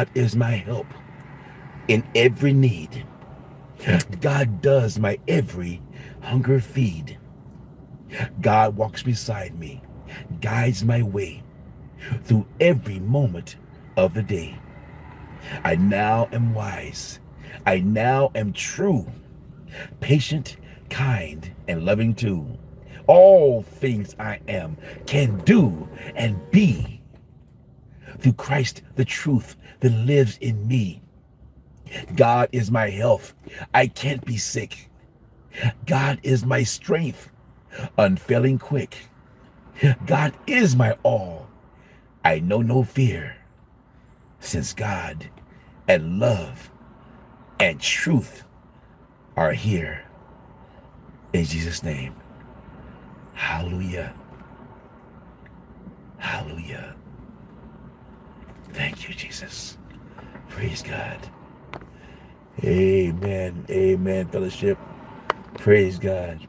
God is my help in every need. God does my every hunger feed. God walks beside me, guides my way through every moment of the day. I now am wise. I now am true, patient, kind, and loving too. All things I am, can do, and be through Christ, the truth that lives in me. God is my health. I can't be sick. God is my strength, unfailing quick. God is my all. I know no fear, since God and love and truth are here. In Jesus' name. Hallelujah. Hallelujah. Thank you, Jesus. Praise God. Amen. Amen, fellowship. Praise God.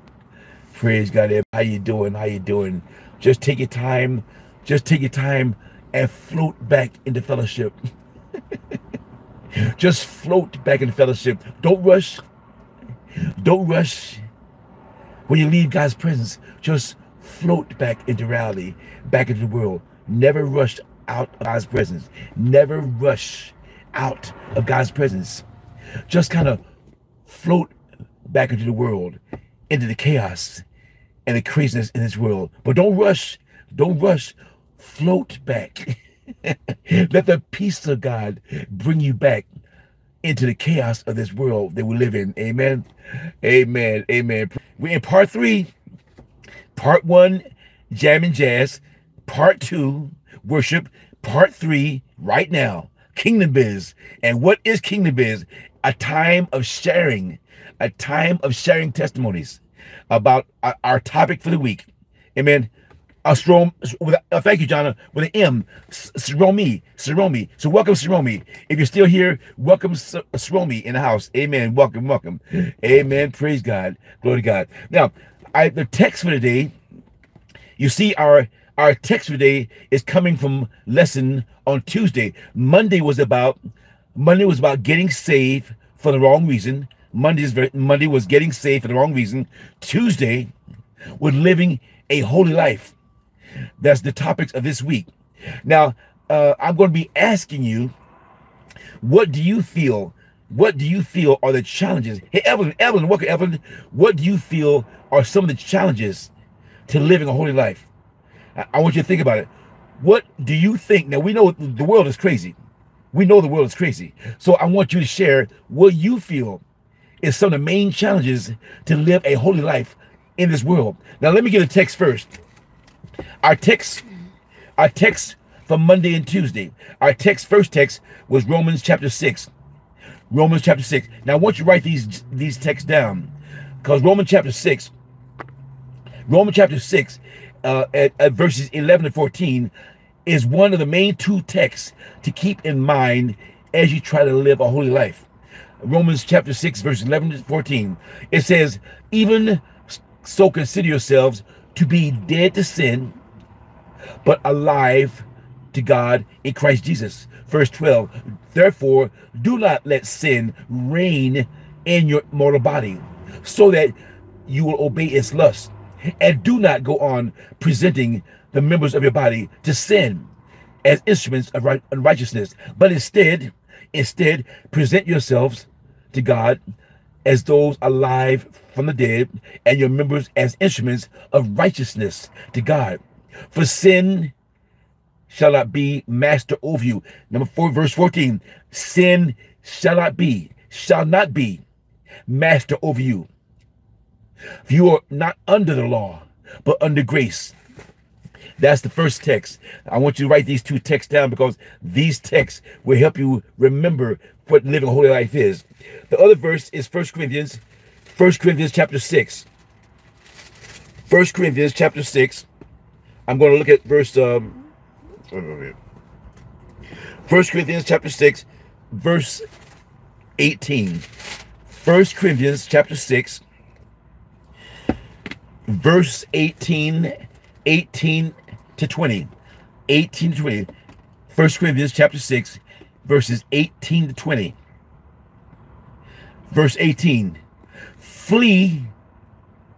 Praise God. How you doing? How you doing? Just take your time. Just take your time and float back into fellowship. Just float back into fellowship. Don't rush. Don't rush. When you leave God's presence, just float back into reality, back into the world. Never rush out of God's presence. Never rush out of God's presence. Just kind of float back into the world, into the chaos and the craziness in this world. But don't rush. Don't rush. Float back. Let the peace of God bring you back into the chaos of this world that we live in. Amen. Amen. Amen. We're in part three. Part one, jam and jazz. Part two, worship. Part three, right now, Kingdom Biz. And what is Kingdom Biz? A time of sharing, a time of sharing testimonies about our topic for the week. Amen. Uh, Strom, with, uh, thank you, John, with an M. Sromi, Sromi. So welcome, Sromi. If you're still here, welcome, Sromi, in the house. Amen. Welcome, welcome. Amen. Praise God. Glory to God. Now, I the text for today, you see our our text for today is coming from lesson on Tuesday. Monday was about Monday was about getting saved for the wrong reason. Monday's Monday was getting saved for the wrong reason. Tuesday was living a holy life. That's the topics of this week. Now, uh, I'm going to be asking you, what do you feel? What do you feel are the challenges? Hey, Evelyn, Evelyn, welcome, Evelyn. What do you feel are some of the challenges to living a holy life? I, want you to think about it. What do you think? Now, we know the world is crazy. We know the world is crazy. So I want you to share what you feel is some of the main challenges to live a holy life in this world. Now, let me get a text first. Our text, our text for Monday and Tuesday. Our text, first text, was Romans chapter 6. Romans chapter 6. Now I want you to write these these texts down. Because Romans chapter 6, Romans chapter 6, uh, at, at verses 11 to 14, is one of the main two texts to keep in mind as you try to live a holy life. Romans chapter 6, verse 11 to 14. It says, Even so consider yourselves to be dead to sin, but alive to God in Christ Jesus. Verse 12, therefore, do not let sin reign in your mortal body, so that you will obey its lust. And do not go on presenting the members of your body to sin as instruments of unrighteousness, but instead, instead, present yourselves to God as those alive from the dead, and your members as instruments of righteousness to God. For sin shall not be master over you. Number four, verse 14. Sin shall not be, shall not be master over you. You are not under the law, but under grace. That's the first text. I want you to write these two texts down because these texts will help you remember what living a holy life is. The other verse is First Corinthians, First Corinthians chapter 6. First Corinthians chapter 6. I'm going to look at verse um First Corinthians chapter 6, verse 18. First Corinthians chapter 6, verse 18, 18 to 20. 18 to 20. First Corinthians chapter 6, verses 18 to 20. Verse 18. Flee,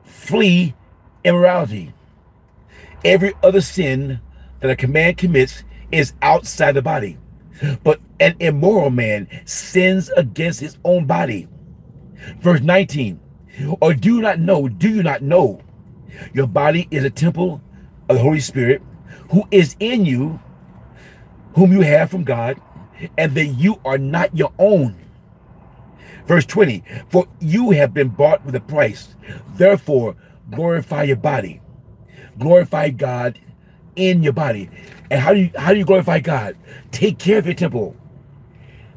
flee immorality. Every other sin that a command commits is outside the body. But an immoral man sins against his own body. Verse 19. Or do you not know, do you not know your body is a temple of the Holy Spirit who is in you, whom you have from God, and that you are not your own. Verse 20, for you have been bought with a price. Therefore, glorify your body. Glorify God in your body. And how do you how do you glorify God? Take care of your temple.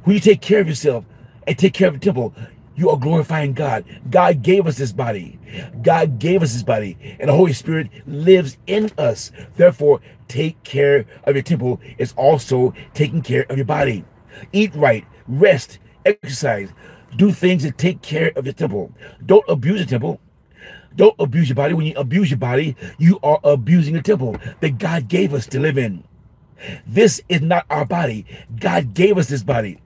When you take care of yourself and take care of the temple, you are glorifying God. God gave us this body. God gave us this body, and the Holy Spirit lives in us. Therefore, take care of your temple is also taking care of your body. Eat right, rest, exercise, do things that take care of your temple. Don't abuse the temple. Don't abuse your body. When you abuse your body, you are abusing the temple that God gave us to live in. This is not our body. God gave us this body.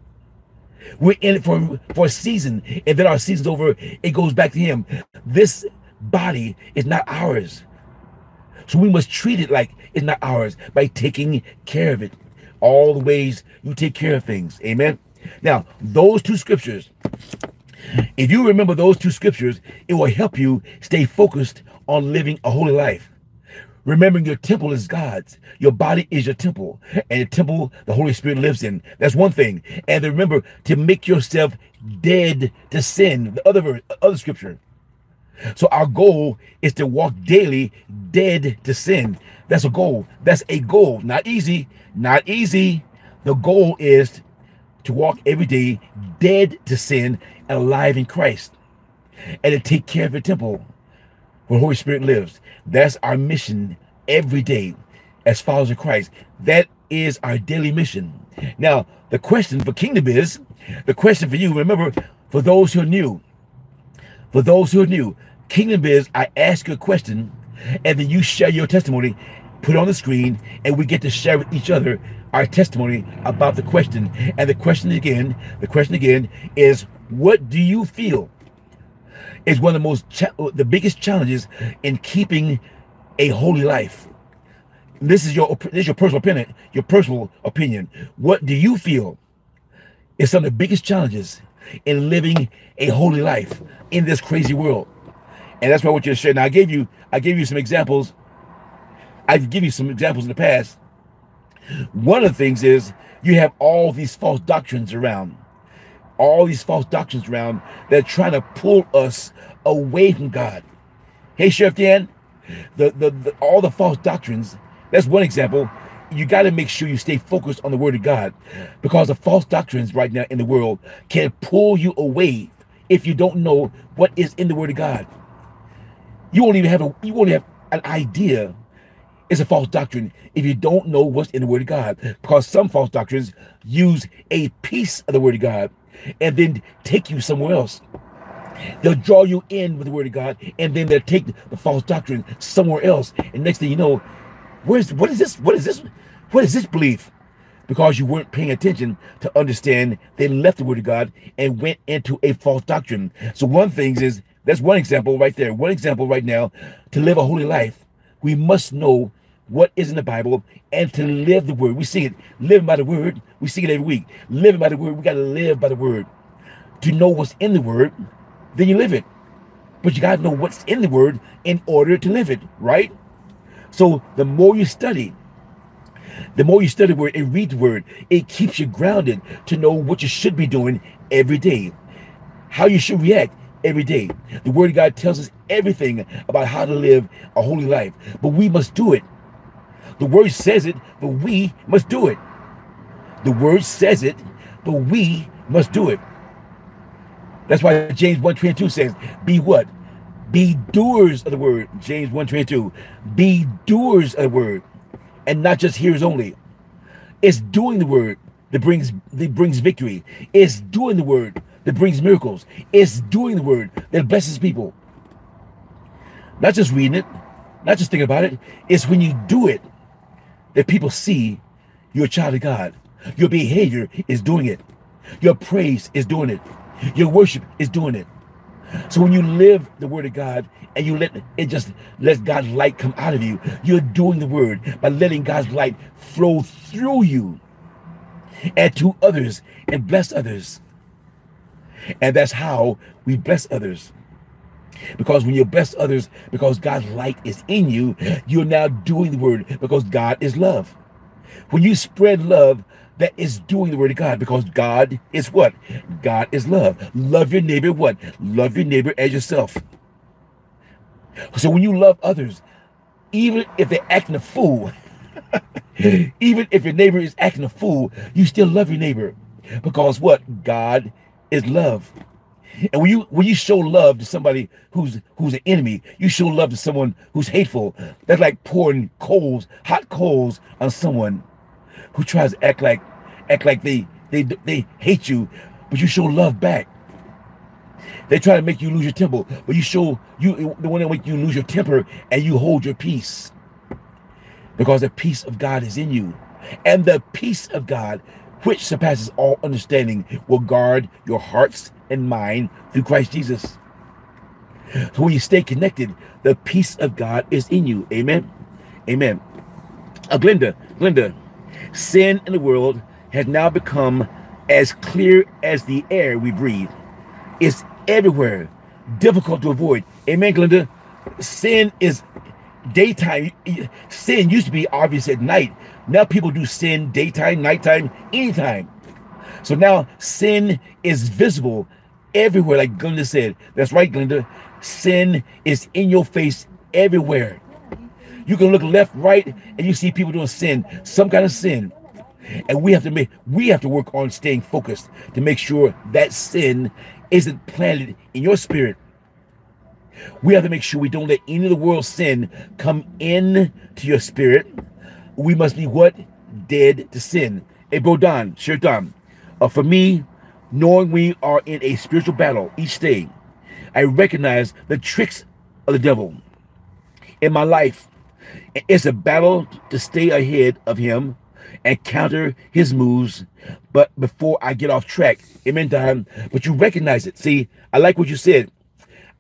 We're in it for, for a season, and then our season's over, it goes back to him. This body is not ours. So we must treat it like it's not ours by taking care of it. All the ways you take care of things. Amen. Now, those two scriptures, if you remember those two scriptures, it will help you stay focused on living a holy life. Remembering your temple is God's. Your body is your temple. And the temple the Holy Spirit lives in. That's one thing. And remember to make yourself dead to sin. The other verse, other scripture. So our goal is to walk daily dead to sin. That's a goal. That's a goal. Not easy. Not easy. The goal is to walk every day dead to sin and alive in Christ. And to take care of the temple where the Holy Spirit lives. That's our mission every day as followers of Christ. That is our daily mission. Now, the question for Kingdom is, the question for you, remember, for those who are new, for those who are new, Kingdom is, I ask you a question, and then you share your testimony, put on the screen, and we get to share with each other our testimony about the question. And the question again, the question again is, what do you feel is one of the most uh, the biggest challenges in keeping a holy life. This is your this is your personal opinion. Your personal opinion. What do you feel is some of the biggest challenges in living a holy life in this crazy world? And that's what I want you to share. Now I gave you I gave you some examples. I've given you some examples in the past. One of the things is you have all these false doctrines around all these false doctrines around that are trying to pull us away from God. Hey, Sheriff Dan, the, the, the all the false doctrines, that's one example. You got to make sure you stay focused on the word of God because the false doctrines right now in the world can pull you away if you don't know what is in the word of God. You won't even have a you won't have an idea it's a false doctrine if you don't know what's in the word of God because some false doctrines use a piece of the word of God and then take you somewhere else. They'll draw you in with the word of God, and then they'll take the false doctrine somewhere else. And next thing you know, where's what is this? What is this? What is this belief? Because you weren't paying attention to understand, they left the word of God and went into a false doctrine. So one thing is that's one example right there. One example right now to live a holy life, we must know what is in the Bible and to live the word. We see it living by the word. We see it every week. Living by the word. We got to live by the word. To know what's in the word, then you live it. But you got to know what's in the word in order to live it, right? So the more you study, the more you study word and read the word, it keeps you grounded to know what you should be doing every day, how you should react every day. The word of God tells us everything about how to live a holy life, but we must do it the word says it, but we must do it. The word says it, but we must do it. That's why James 1.22 says, be what? Be doers of the word. James 1.22. Be doers of the word. And not just hearers only. It's doing the word that brings that brings victory. It's doing the word that brings miracles. It's doing the word that blesses people. Not just reading it, not just thinking about it. It's when you do it that people see you're a child of God. Your behavior is doing it. Your praise is doing it. Your worship is doing it. So when you live the word of God and you let it just let God's light come out of you, you're doing the word by letting God's light flow through you and to others and bless others. And that's how we bless others. Because when you bless others, because God's light is in you, you're now doing the word because God is love. When you spread love, that is doing the word of God because God is what? God is love. Love your neighbor what? Love your neighbor as yourself. So when you love others, even if they're acting a fool, even if your neighbor is acting a fool, you still love your neighbor because what? God is love. And when you when you show love to somebody who's who's an enemy, you show love to someone who's hateful. That's like pouring coals, hot coals on someone who tries to act like act like they they they hate you, but you show love back. They try to make you lose your temper, but you show you the one that make you lose your temper and you hold your peace. Because the peace of God is in you. And the peace of God, which surpasses all understanding, will guard your hearts and mind through Christ Jesus. So when you stay connected, the peace of God is in you. Amen. Amen. Uh, Glenda, Glenda, sin in the world has now become as clear as the air we breathe. It's everywhere, difficult to avoid. Amen, Glenda. Sin is daytime. Sin used to be obvious at night. Now people do sin daytime, nighttime, anytime. So now sin is visible everywhere, like Glenda said. That's right, Glenda. Sin is in your face everywhere. You can look left, right, and you see people doing sin, some kind of sin. And we have to make we have to work on staying focused to make sure that sin isn't planted in your spirit. We have to make sure we don't let any of the world's sin come in to your spirit. We must be what? Dead to sin. Hey, Bodan, Don. Uh, for me, knowing we are in a spiritual battle each day, I recognize the tricks of the devil in my life. It's a battle to stay ahead of him and counter his moves. But before I get off track, amen, Don, but you recognize it. See, I like what you said.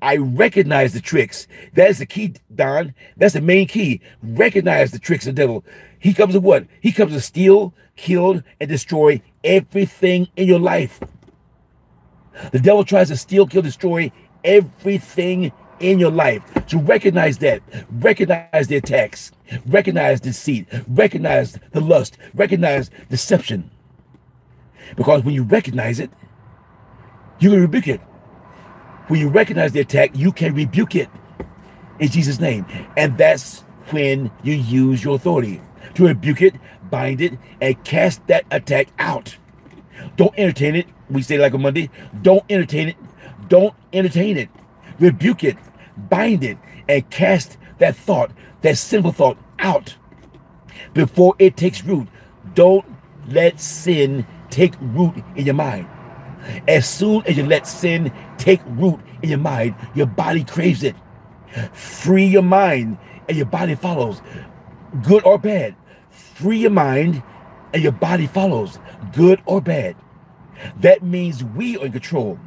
I recognize the tricks. That is the key, Don. That's the main key. Recognize the tricks of the devil. He comes to what? He comes to steal, kill, and destroy everything in your life. The devil tries to steal, kill, destroy everything in your life. To recognize that, recognize the attacks, recognize deceit, recognize the lust, recognize deception. Because when you recognize it, you can rebuke it. When you recognize the attack, you can rebuke it in Jesus' name. And that's when you use your authority to rebuke it, bind it, and cast that attack out. Don't entertain it. We say like a Monday. Don't entertain it. Don't entertain it. Rebuke it bind it and cast that thought, that sinful thought out before it takes root. Don't let sin take root in your mind. As soon as you let sin take root in your mind, your body craves it. Free your mind and your body follows, good or bad. Free your mind and your body follows, good or bad. That means we are in control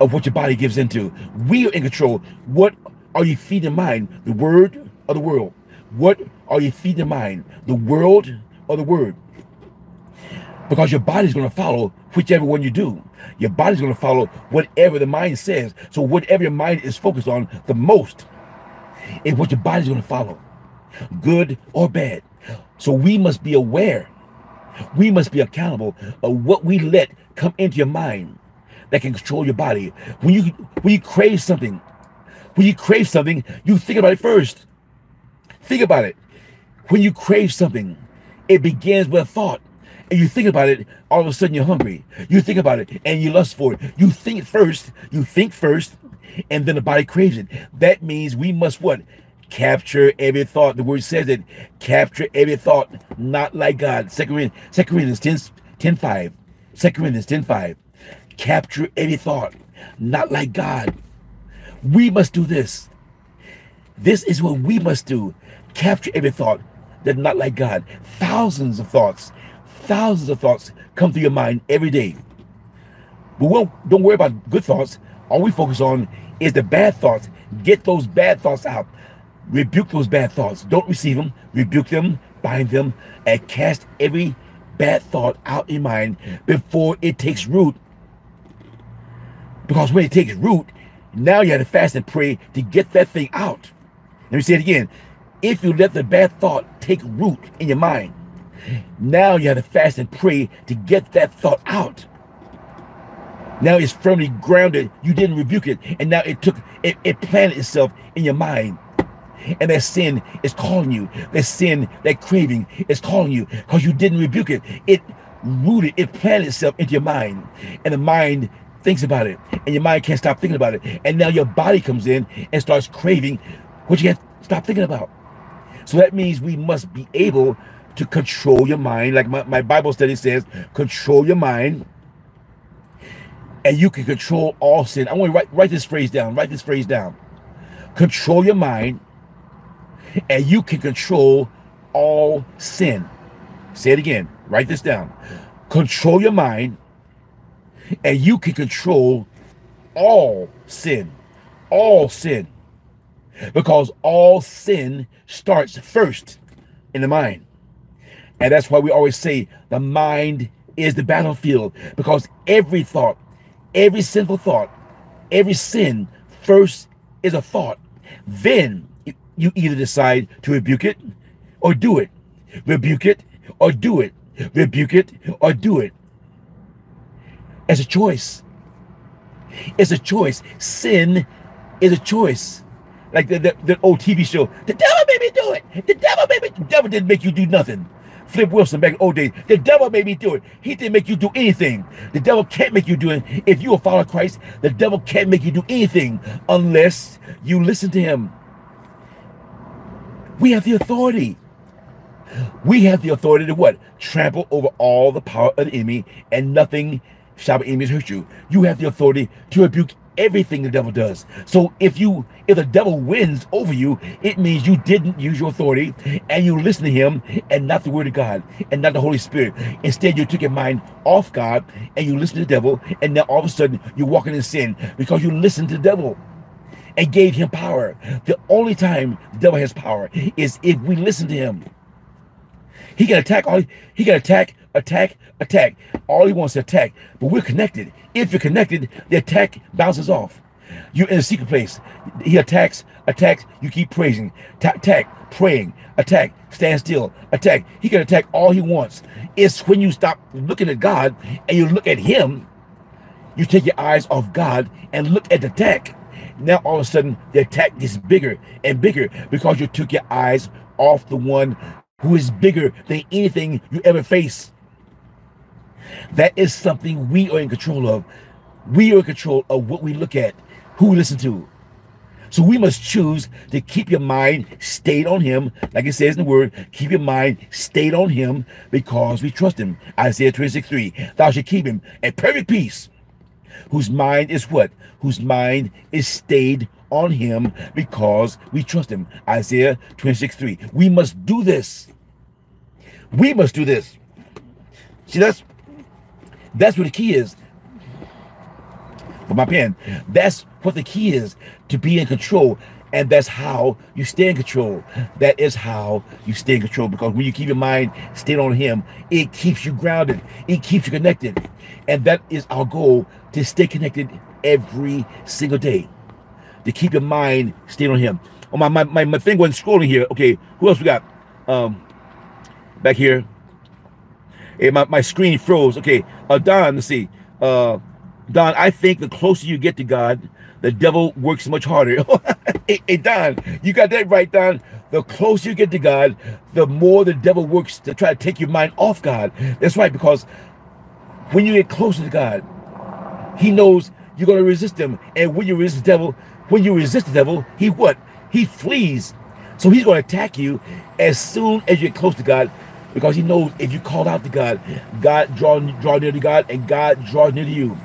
of what your body gives into. We are in control. What are you feeding mind? The word or the world? What are you feeding mind? The world or the word? Because your body's going to follow whichever one you do. Your body's going to follow whatever the mind says. So whatever your mind is focused on the most is what your body's going to follow, good or bad. So we must be aware. We must be accountable of what we let come into your mind that can control your body. When you when you crave something, when you crave something, you think about it first. Think about it. When you crave something, it begins with a thought. And you think about it, all of a sudden you're hungry. You think about it and you lust for it. You think first, you think first, and then the body craves it. That means we must what? Capture every thought. The word says it. Capture every thought, not like God. Second Corinthians 10, 10 5. 2 Corinthians 10 5. Capture every thought, not like God. We must do this. This is what we must do. Capture every thought that not like God. Thousands of thoughts, thousands of thoughts come through your mind every day. But we'll, don't worry about good thoughts. All we focus on is the bad thoughts. Get those bad thoughts out. Rebuke those bad thoughts. Don't receive them. Rebuke them, bind them, and cast every bad thought out in mind before it takes root. Because when it takes root, now you have to fast and pray to get that thing out. Let me say it again. If you let the bad thought take root in your mind, now you have to fast and pray to get that thought out. Now it's firmly grounded. You didn't rebuke it. And now it took, it, it planted itself in your mind. And that sin is calling you. That sin, that craving is calling you because you didn't rebuke it. It rooted, it planted itself into your mind. And the mind thinks about it. And your mind can't stop thinking about it. And now your body comes in and starts craving what you can't stop thinking about. So that means we must be able to control your mind. Like my, my Bible study says, control your mind and you can control all sin. I want to write, write this phrase down. Write this phrase down. Control your mind, and you can control all sin. Say it again. Write this down. Control your mind, and you can control all sin. All sin. Because all sin starts first in the mind. And that's why we always say the mind is the battlefield because every thought, Every sinful thought, every sin first is a thought. Then you either decide to rebuke it or do it. Rebuke it or do it. Rebuke it or do it. It's a choice. It's a choice. Sin is a choice. Like the, the, the old TV show, the devil made me do it. The devil made me. The devil didn't make you do nothing. Flip Wilson back in old days. The devil made me do it. He didn't make you do anything. The devil can't make you do it. If you are follower Christ, the devil can't make you do anything unless you listen to him. We have the authority. We have the authority to what? Trample over all the power of the enemy, and nothing shall by enemies hurt you. You have the authority to rebuke everything the devil does. So if you if the devil wins over you, it means you didn't use your authority and you listen to him and not the word of God and not the Holy Spirit. Instead, you took your mind off God and you listen to the devil, and now all of a sudden you're walking in sin because you listen to the devil and gave him power. The only time the devil has power is if we listen to him. He can attack all he can attack, attack, attack. All he wants to attack, but we're connected. If you're connected, the attack bounces off. You're in a secret place. He attacks, attacks, you keep praising. attack, praying, attack, stand still, attack. He can attack all he wants. It's when you stop looking at God and you look at him, you take your eyes off God and look at the attack. Now all of a sudden the attack gets bigger and bigger because you took your eyes off the one who is bigger than anything you ever face. That is something we are in control of. We are in control of what we look at, who we listen to. So we must choose to keep your mind stayed on him. Like it says in the word, keep your mind stayed on him because we trust him. Isaiah 26, 3. Thou shalt keep him at perfect peace. Whose mind is what? Whose mind is stayed on him because we trust him. Isaiah 26, 3. We must do this. We must do this. See, that's that's what the key is. For my pen, that's what the key is to be in control. And that's how you stay in control. That is how you stay in control. Because when you keep your mind stayed on Him, it keeps you grounded, it keeps you connected. And that is our goal to stay connected every single day. To keep your mind stayed on Him. Oh, my, my, my, my thing wasn't scrolling here. Okay, who else we got? Um, back here. Hey, my, my screen froze. Okay, uh, Don, let's see. Uh, Don, I think the closer you get to God, the devil works much harder. hey, hey, Don, you got that right, Don. The closer you get to God, the more the devil works to try to take your mind off God. That's right, because when you get closer to God, he knows you're going to resist him. And when you resist the devil, when you resist the devil, he what? He flees. So he's going to attack you as soon as you get close to God because he knows if you call out to God, God draw, draw near to God and God draws near to you.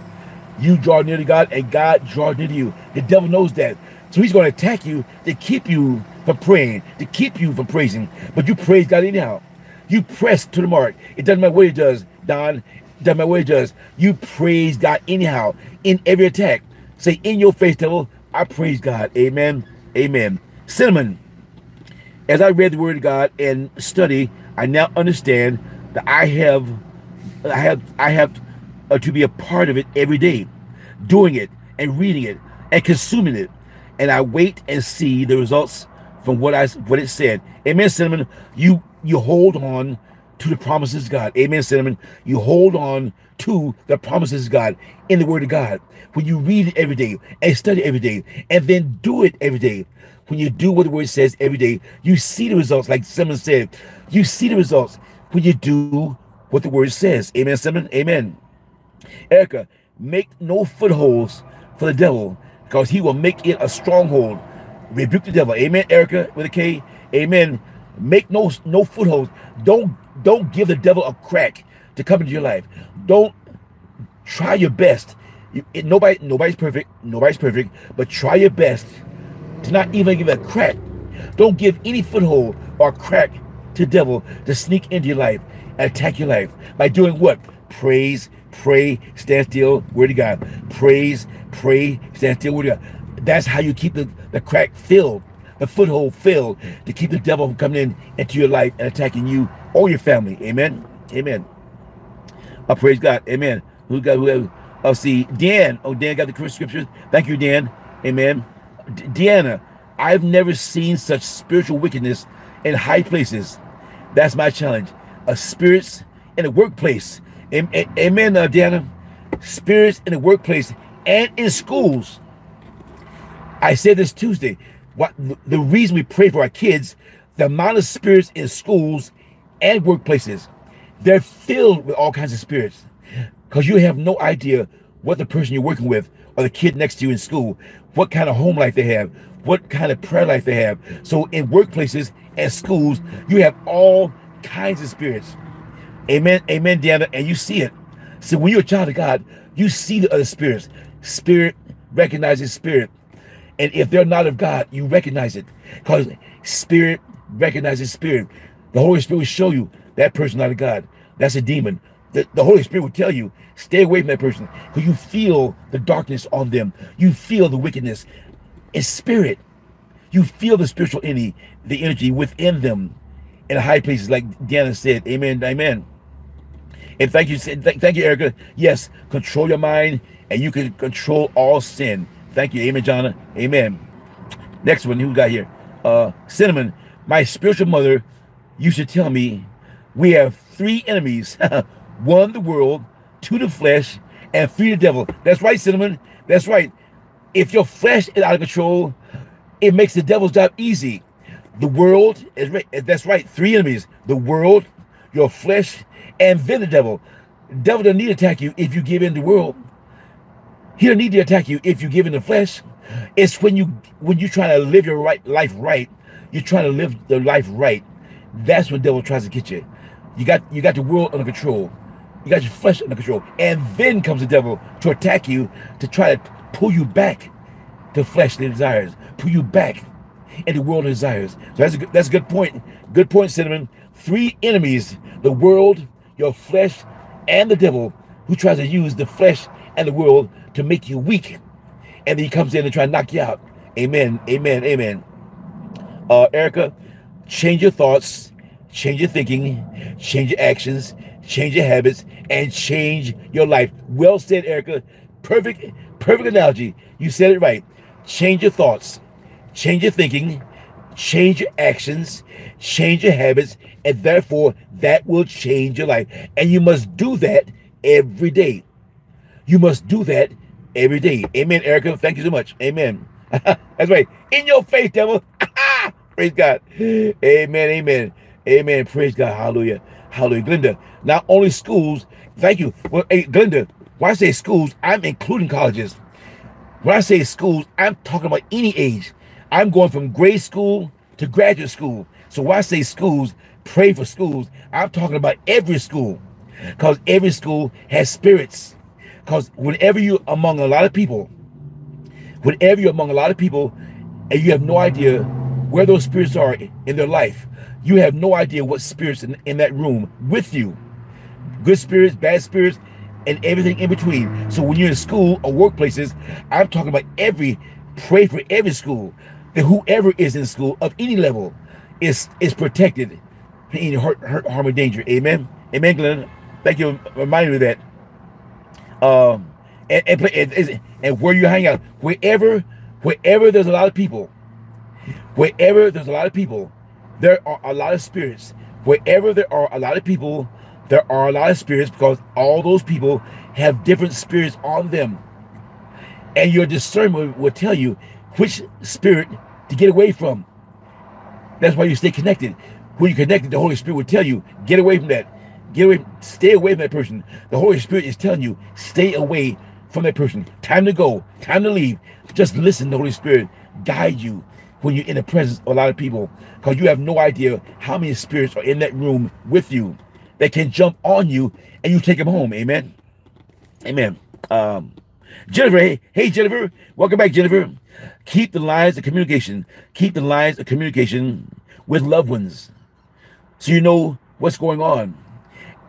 You draw near to God and God draws near to you. The devil knows that. So he's going to attack you to keep you from praying, to keep you from praising. But you praise God anyhow. You press to the mark. It doesn't matter what it does, Don. Doesn't matter does. You praise God anyhow in every attack. Say, in your face, devil, I praise God. Amen. Amen. Cinnamon. As I read the word of God and study, I now understand that I have I have I have uh, to be a part of it every day, doing it and reading it and consuming it. And I wait and see the results from what I what it said. Amen, Cinnamon. You you hold on to the promises God. Amen, Cinnamon. You hold on to the promises of God in the Word of God. When you read it every day and study every day and then do it every day, when you do what the Word says every day, you see the results. Like Simon said, you see the results when you do what the Word says. Amen, Simon. Amen. Erica, make no footholds for the devil because he will make it a stronghold rebuke the devil. Amen, Erica with a K. Amen. Make no no footholds. Don't don't give the devil a crack to come into your life. Don't try your best. You, it, nobody nobody's perfect. Nobody's perfect. But try your best to not even give a crack. Don't give any foothold or crack to devil to sneak into your life and attack your life by doing what? Praise, pray, stand still, word of God. Praise, pray, stand still, word of God that's how you keep the, the crack filled, the foothold filled to keep the devil from coming in into your life and attacking you or your family. Amen. Amen. I praise God. Amen. Who got who I'll see Dan. Oh, Dan got the scriptures. Thank you, Dan. Amen. D Deanna, I've never seen such spiritual wickedness in high places. That's my challenge. A spirits in the workplace. Amen, uh, Deanna. Spirits in the workplace and in schools I said this Tuesday. What the reason we pray for our kids, the amount of spirits in schools and workplaces, they're filled with all kinds of spirits. Because you have no idea what the person you're working with or the kid next to you in school, what kind of home life they have, what kind of prayer life they have. So in workplaces and schools, you have all kinds of spirits. Amen. Amen, Deanna. And you see it. So when you're a child of God, you see the other spirits. Spirit recognizes spirit. And if they're not of God, you recognize it. Because spirit recognizes spirit. The Holy Spirit will show you that person not of God. That's a demon. The, the Holy Spirit will tell you, stay away from that person. Because you feel the darkness on them. You feel the wickedness. It's spirit. You feel the spiritual energy, the energy within them in high places, like Deanna said. Amen. Amen. And thank you, thank you, Erica. Yes, control your mind, and you can control all sin. Thank you. Amen, John. Amen. Next one, who got here? Uh, Cinnamon, my spiritual mother used to tell me we have three enemies. One, the world, two, the flesh, and three, the devil. That's right, Cinnamon. That's right. If your flesh is out of control, it makes the devil's job easy. The world is right. That's right. Three enemies: the world, your flesh, and then the devil. Devil doesn't need to attack you if you give in to the world. He don't need to attack you if you give in the flesh. It's when you when you try to live your right life right, you're trying to live the life right. That's when devil tries to get you. You got you got the world under control. You got your flesh under control. And then comes the devil to attack you, to try to pull you back to fleshly desires, pull you back into world desires. So that's a good, that's a good point. Good point, Cinnamon. Three enemies: the world, your flesh, and the devil, who tries to use the flesh and the world to make you weak. And then he comes in and try to knock you out. Amen. Amen. Amen. Uh, Erica, change your thoughts, change your thinking, change your actions, change your habits, and change your life. Well said, Erica. Perfect, perfect analogy. You said it right. Change your thoughts, change your thinking, change your actions, change your habits, and therefore that will change your life. And you must do that every day. You must do that every day. Amen, Erica. Thank you so much. Amen. That's right. In your face, devil. Praise God. Amen. Amen. Amen. Praise God. Hallelujah. Hallelujah. Glenda, not only schools, thank you. Well, hey, Glenda, when I say schools, I'm including colleges. When I say schools, I'm talking about any age. I'm going from grade school to graduate school. So when I say schools, pray for schools, I'm talking about every school. Because every school has spirits. Because whenever you're among a lot of people, whenever you're among a lot of people and you have no idea where those spirits are in their life. You have no idea what spirits in, in that room with you. Good spirits, bad spirits, and everything in between. So when you're in school or workplaces, I'm talking about every, pray for every school, that whoever is in school of any level is is protected in hurt, hurt, harm, or danger. Amen. Amen, Glenn. Thank you for reminding me of that. Um, and, and, and, and where you hang out, wherever, wherever there's a lot of people, wherever there's a lot of people, there are a lot of spirits. Wherever there are a lot of people, there are a lot of spirits because all those people have different spirits on them. And your discernment will tell you which spirit to get away from. That's why you stay connected. When you're connected, the Holy Spirit will tell you, get away from that. Get away, stay away from that person. The Holy Spirit is telling you, stay away from that person. Time to go, time to leave. Just listen, the Holy Spirit guide you when you're in the presence of a lot of people because you have no idea how many spirits are in that room with you that can jump on you and you take them home. Amen. Amen. Um, Jennifer, hey, hey, Jennifer, welcome back, Jennifer. Keep the lines of communication. Keep the lines of communication with loved ones so you know what's going on.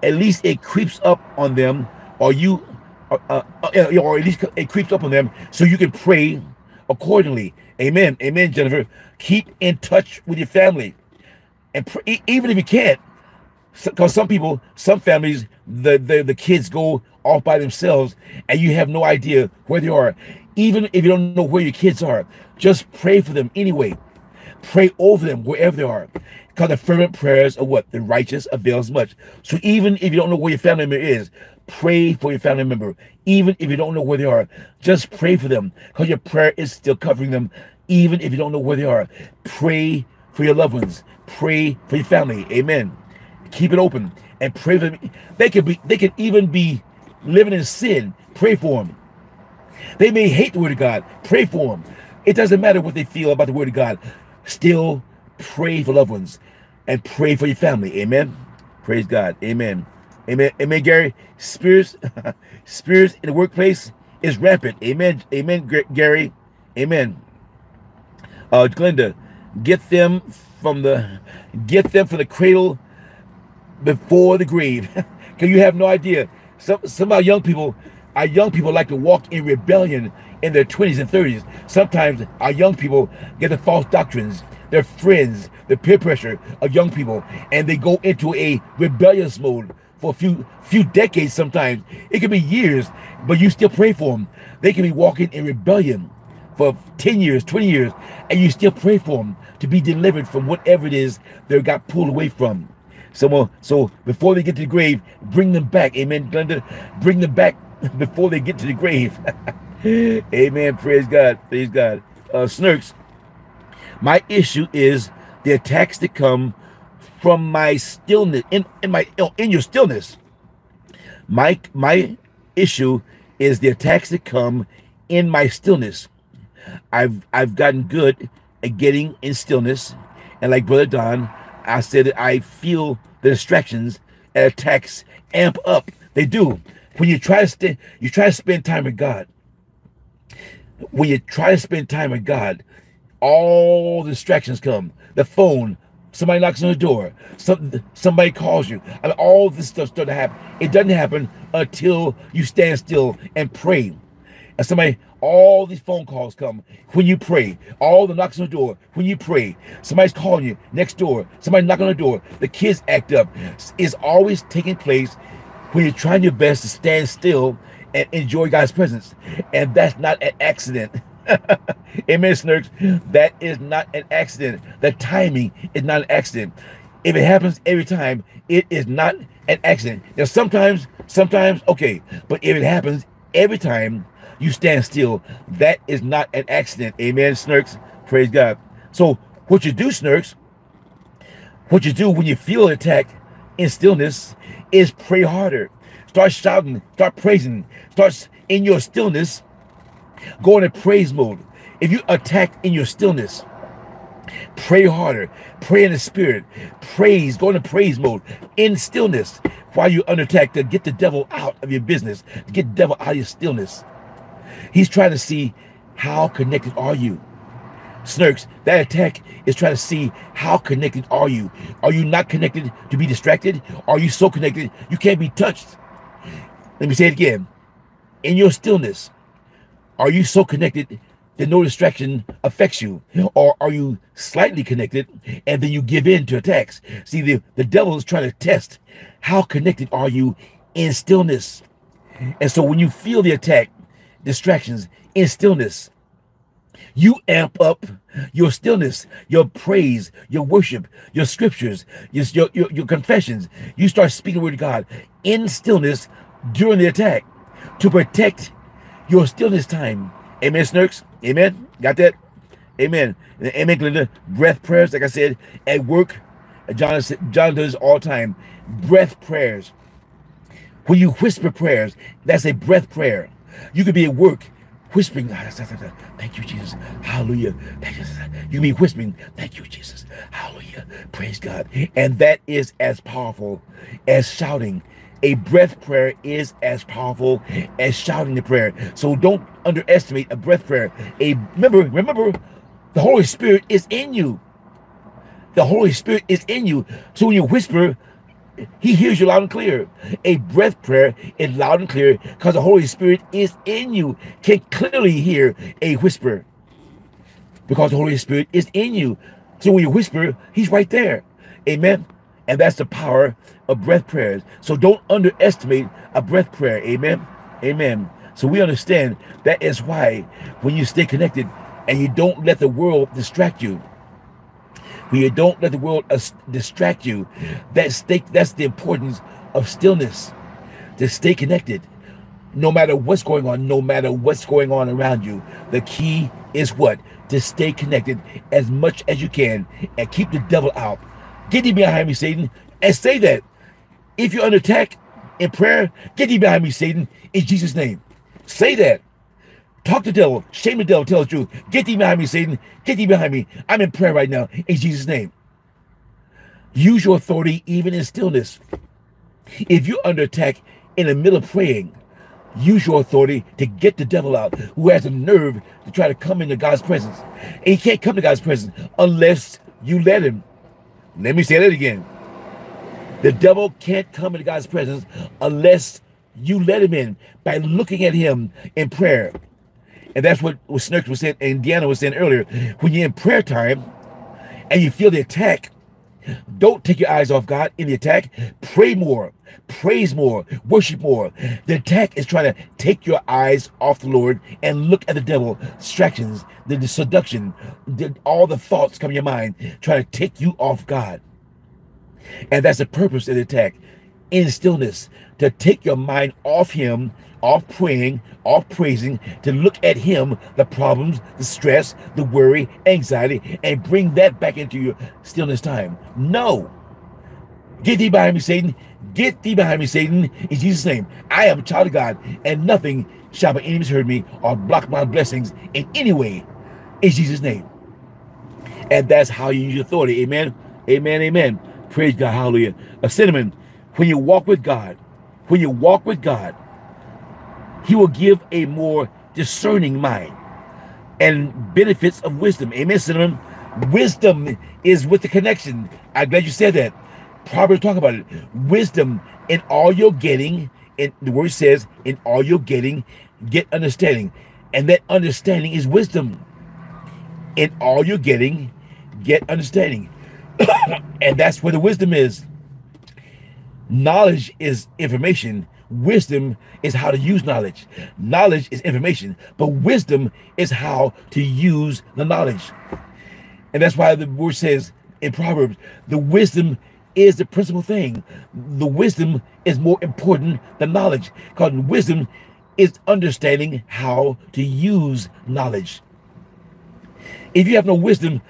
At least it creeps up on them, or you, uh, uh, uh or at least it creeps up on them so you can pray accordingly. Amen. Amen, Jennifer. Keep in touch with your family. And pray, even if you can't, because some people, some families, the, the, the kids go off by themselves and you have no idea where they are. Even if you don't know where your kids are, just pray for them anyway. Pray over them wherever they are. Because the fervent prayers of what? The righteous avails much. So even if you don't know where your family member is, pray for your family member. Even if you don't know where they are, just pray for them. Because your prayer is still covering them. Even if you don't know where they are, pray for your loved ones. Pray for your family. Amen. Keep it open and pray for them. They could be, they could even be living in sin. Pray for them. They may hate the word of God. Pray for them. It doesn't matter what they feel about the word of God. Still pray for loved ones and pray for your family. Amen. Praise God. Amen. Amen. Amen, Gary. Spirits, spirits in the workplace is rampant. Amen. Amen, Gary. Amen. Uh, Glenda, get them from the get them from the cradle before the grave. Because you have no idea. Some some of our young people, our young people like to walk in rebellion in their 20s and 30s. Sometimes our young people get the false doctrines, their friends, the peer pressure of young people, and they go into a rebellious mode for a few few decades sometimes. It could be years, but you still pray for them. They can be walking in rebellion for 10 years, 20 years, and you still pray for them to be delivered from whatever it is they got pulled away from. So, so before they get to the grave, bring them back. Amen, Glenda. Bring them back before they get to the grave. Amen. Praise God. Praise God. Uh, Snurks, my issue is the attacks that come from my stillness in, in my oh, in your stillness. My my issue is the attacks that come in my stillness. I've I've gotten good at getting in stillness, and like Brother Don, I said that I feel the distractions and attacks amp up. They do. When you try to stay, you try to spend time with God. When you try to spend time with God, all the distractions come. The phone, somebody knocks on the door, some, somebody calls you. I mean, all this stuff starts to happen. It doesn't happen until you stand still and pray. And somebody, all these phone calls come when you pray. All the knocks on the door when you pray. Somebody's calling you next door. Somebody knocking on the door. The kids act up. It's always taking place when you're trying your best to stand still and enjoy God's presence. And that's not an accident. Amen, Snurks. That is not an accident. The timing is not an accident. If it happens every time, it is not an accident. Now, sometimes, sometimes, okay, but if it happens every time, you stand still. That is not an accident. Amen, Snurks. Praise God. So what you do, Snurks, what you do when you feel attacked in stillness is pray harder. Start shouting, start praising, start in your stillness, go into praise mode. If you attack in your stillness, pray harder, pray in the spirit, praise, go into praise mode in stillness while you're under attack to get the devil out of your business, to get the devil out of your stillness. He's trying to see how connected are you? Snurks, that attack is trying to see how connected are you. Are you not connected to be distracted? Are you so connected you can't be touched? Let me say it again. In your stillness, are you so connected that no distraction affects you? Or are you slightly connected and then you give in to attacks? See, the, the devil is trying to test how connected are you in stillness. And so when you feel the attack, distractions in stillness, you amp up your stillness, your praise, your worship, your scriptures, your, your, your, confessions. You start speaking of God in stillness during the attack to protect your stillness time. Amen, Snurks? Amen? Got that? Amen. And amen, Glinda. Breath prayers, like I said, at work, John, John does all time. Breath prayers. When you whisper prayers, that's a breath prayer. You could be at work whispering, ah, thank you, Jesus. Hallelujah. Thank you. You be whispering, thank you, Jesus. Hallelujah. Praise God. And that is as powerful as shouting. A breath prayer is as powerful as shouting the prayer. So don't underestimate a breath prayer. A remember, remember, the Holy Spirit is in you. The Holy Spirit is in you. So when you whisper, he hears you loud and clear. A breath prayer is loud and clear because the Holy Spirit is in you, can clearly hear a whisper because the Holy Spirit is in you. So when you whisper, he's right there. Amen. And that's the power of breath prayers. So don't underestimate a breath prayer. Amen. Amen. So we understand that is why when you stay connected and you don't let the world distract you, when you don't let the world uh, distract you, that's that's the importance of stillness, to stay connected. No matter what's going on, no matter what's going on around you, the key is what? To stay connected as much as you can and keep the devil out. Get thee behind me, Satan, and say that. If you're under attack in prayer, get thee behind me, Satan, in Jesus' name. Say that. Talk to the devil. Shame the devil. Tell the truth. Get thee behind me, Satan. Get thee behind me. I'm in prayer right now in Jesus' name. Use your authority even in stillness. If you're under attack in the middle of praying, use your authority to get the devil out who has the nerve to try to come into God's presence. And he can't come to God's presence unless you let him. Let me say that again. The devil can't come into God's presence unless you let him in by looking at him in prayer. And that's what, what Snurks was saying and Deanna was saying earlier. When you're in prayer time and you feel the attack, don't take your eyes off God in the attack. Pray more, praise more, worship more. The attack is trying to take your eyes off the Lord and look at the devil, distractions, the, the seduction, the, all the thoughts come in your mind, trying to take you off God. And that's the purpose of the attack in stillness to take your mind off Him off praying, off praising, to look at him, the problems, the stress, the worry, anxiety, and bring that back into your stillness time. No. Get thee behind me, Satan. Get thee behind me, Satan, in Jesus' name. I am a child of God, and nothing shall by enemies hurt me or block my blessings in any way, in Jesus' name. And that's how you use your authority. Amen. Amen. Amen. Praise God. Hallelujah. A cinnamon, when you walk with God, when you walk with God, he will give a more discerning mind and benefits of wisdom. Amen, cinnamon. Wisdom is with the connection. I'm glad you said that. Proverbs talk about it. Wisdom in all you're getting, and the word says, in all you're getting, get understanding. And that understanding is wisdom. In all you're getting, get understanding. and that's where the wisdom is. Knowledge is information. Wisdom is how to use knowledge. Knowledge is information, but wisdom is how to use the knowledge. And that's why the word says in Proverbs, the wisdom is the principal thing. The wisdom is more important than knowledge because wisdom is understanding how to use knowledge. If you have no wisdom,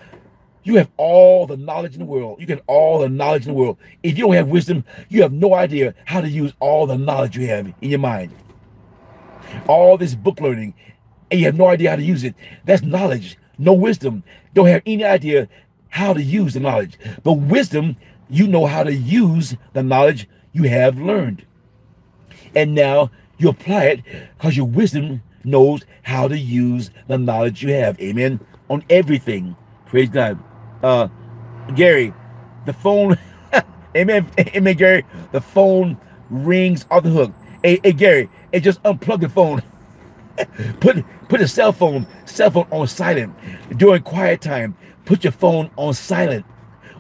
you have all the knowledge in the world. You get all the knowledge in the world. If you don't have wisdom, you have no idea how to use all the knowledge you have in your mind. All this book learning, and you have no idea how to use it. That's knowledge. No wisdom. Don't have any idea how to use the knowledge. But wisdom, you know how to use the knowledge you have learned. And now you apply it because your wisdom knows how to use the knowledge you have. Amen on everything. Praise God. Uh, Gary, the phone, amen, amen, Gary, the phone rings off the hook. Hey, hey, Gary, hey, just unplug the phone. put put a cell phone, cell phone on silent. During quiet time, put your phone on silent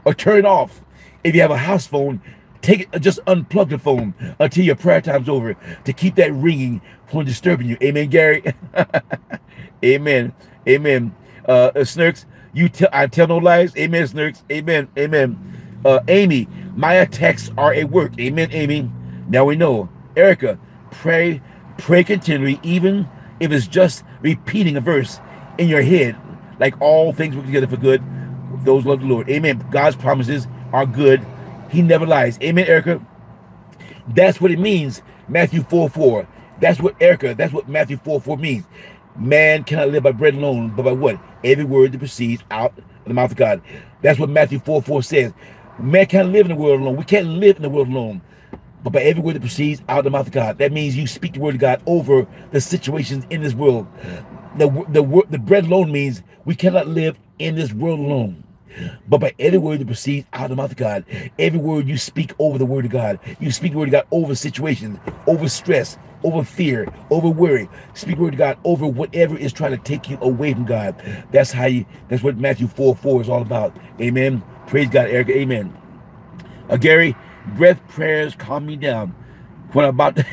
or turn it off. If you have a house phone, take it, just unplug the phone until your prayer time's over to keep that ringing from disturbing you. Amen, Gary. Amen. Amen. Uh, uh Snurks, you tell I tell no lies. Amen, Snurks. Amen. Amen. Uh, Amy, my attacks are at work. Amen, Amy. Now we know. Erica, pray, pray continually, even if it's just repeating a verse in your head, like all things work together for good. Those love the Lord. Amen. God's promises are good. He never lies. Amen, Erica. That's what it means. Matthew 4 4. That's what Erica, that's what Matthew 4 4 means. Man cannot live by bread alone, but by what? Every word that proceeds out of the mouth of God. That's what Matthew 4 4 says. Man can't live in the world alone. We can't live in the world alone. But by every word that proceeds out of the mouth of God. That means you speak the word of God over the situations in this world. The, the, the bread alone means we cannot live in this world alone. But by every word that proceeds out of the mouth of God, every word you speak over the word of God, you speak the word of God over situations, over stress, over fear, over worry. Speak word of God over whatever is trying to take you away from God. That's how you, that's what Matthew 4 4 is all about. Amen. Praise God, Erica. Amen. Uh, Gary, breath prayers calm me down. When I'm about to,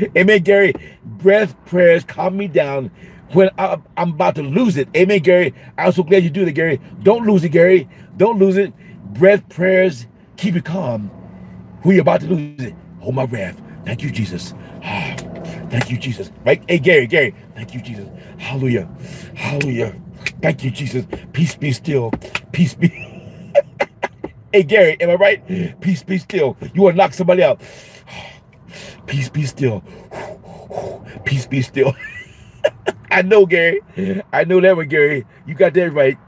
Amen, Gary. Breath prayers calm me down when I, am about to lose it. Amen, Gary. I'm so glad you do that, Gary. Don't lose it, Gary. Don't lose it. Breath prayers keep it calm Who you're about to lose it. Hold my breath. Thank you, Jesus. Ah, thank you, Jesus. Right? Hey, Gary, Gary. Thank you, Jesus. Hallelujah. Hallelujah. Thank you, Jesus. Peace be still. Peace be. hey, Gary, am I right? Peace be still. You want to knock somebody out. Peace be still. Peace be still. I know, Gary. I know that one, Gary. You got that right.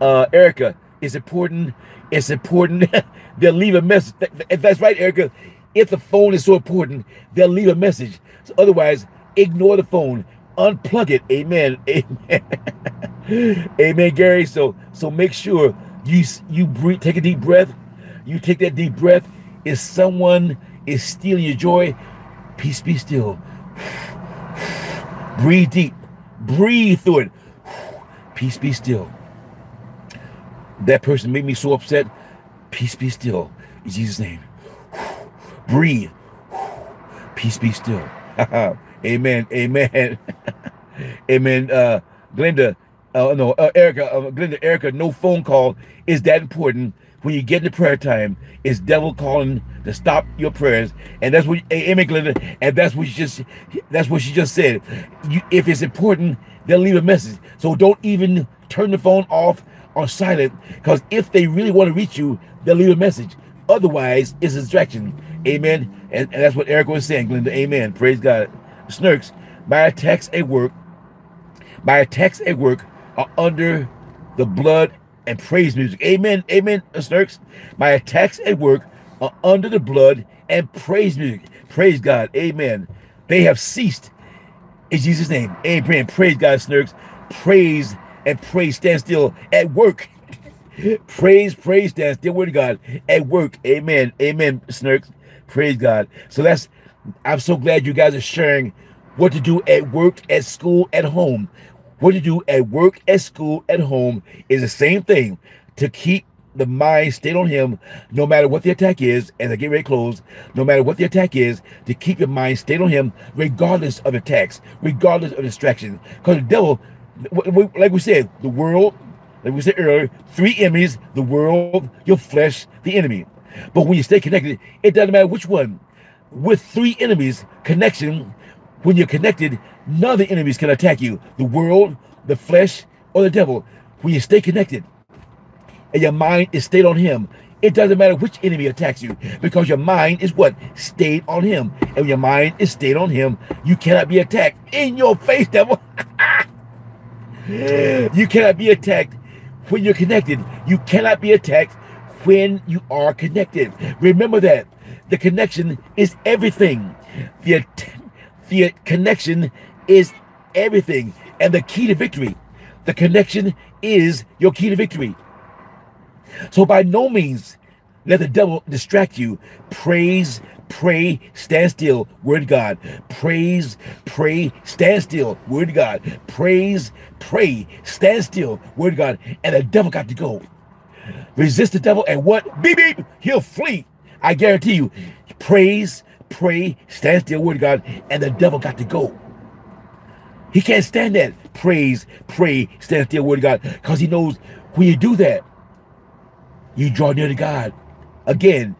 Uh, Erica, it's important. It's important. They'll leave a message. If that's right, Erica, if the phone is so important, they'll leave a message. So otherwise, ignore the phone. Unplug it. Amen. Amen. Amen, Gary. So so make sure you you breathe, take a deep breath. You take that deep breath. If someone is stealing your joy, peace be still. Breathe deep. Breathe through it. Peace be still. That person made me so upset. Peace be still. In Jesus' name. Breathe. Peace be still. Amen. Amen. Amen. Uh, Glenda, uh, no, uh, Erica, uh, Glenda, Erica, no phone call is that important when you get into prayer time. It's devil calling to stop your prayers, and that's what Glenda, and that's what she just that's what she just said. You, if it's important, they'll leave a message. So don't even turn the phone off or silent, because if they really want to reach you, they'll leave a message. Otherwise, it's a distraction. Amen. And, and that's what Eric was saying, Glenda. Amen. Praise God. Snurks, my attacks at work, my attacks at work are under the blood and praise music. Amen. Amen. Snurks. My attacks at work are under the blood and praise music. Praise God. Amen. They have ceased in Jesus' name. Amen. Praise God, Snurks. Praise and praise stand still at work. praise, praise, stand still. Word of God at work. Amen. Amen, Snurks. Praise God. So that's, I'm so glad you guys are sharing what to do at work, at school, at home. What to do at work, at school, at home is the same thing to keep the mind stayed on him no matter what the attack is as I get ready to close no matter what the attack is to keep your mind stayed on him regardless of attacks regardless of distractions. because the devil like we said the world like we said earlier three enemies the world your flesh the enemy but when you stay connected, it doesn't matter which one. With three enemies, connection, when you're connected, none of the enemies can attack you. The world, the flesh, or the devil. When you stay connected and your mind is stayed on him, it doesn't matter which enemy attacks you because your mind is what? Stayed on him. And when your mind is stayed on him, you cannot be attacked in your face, devil. you cannot be attacked when you're connected. You cannot be attacked when you are connected. Remember that the connection is everything. The, the connection is everything. And the key to victory, The connection is your key to victory. So by no means let the devil distract you. Praise, pray, stand still, word God. Praise, pray, stand still, word God. Praise, pray, stand still, word God. And the devil got to go. Resist the devil and what? Beep, beep, he'll flee. I guarantee you. Praise, pray, stand still, word God. And the devil got to go. He can't stand that. Praise, pray, stand still, word God. Because he knows when you do that, you draw near to God. Again,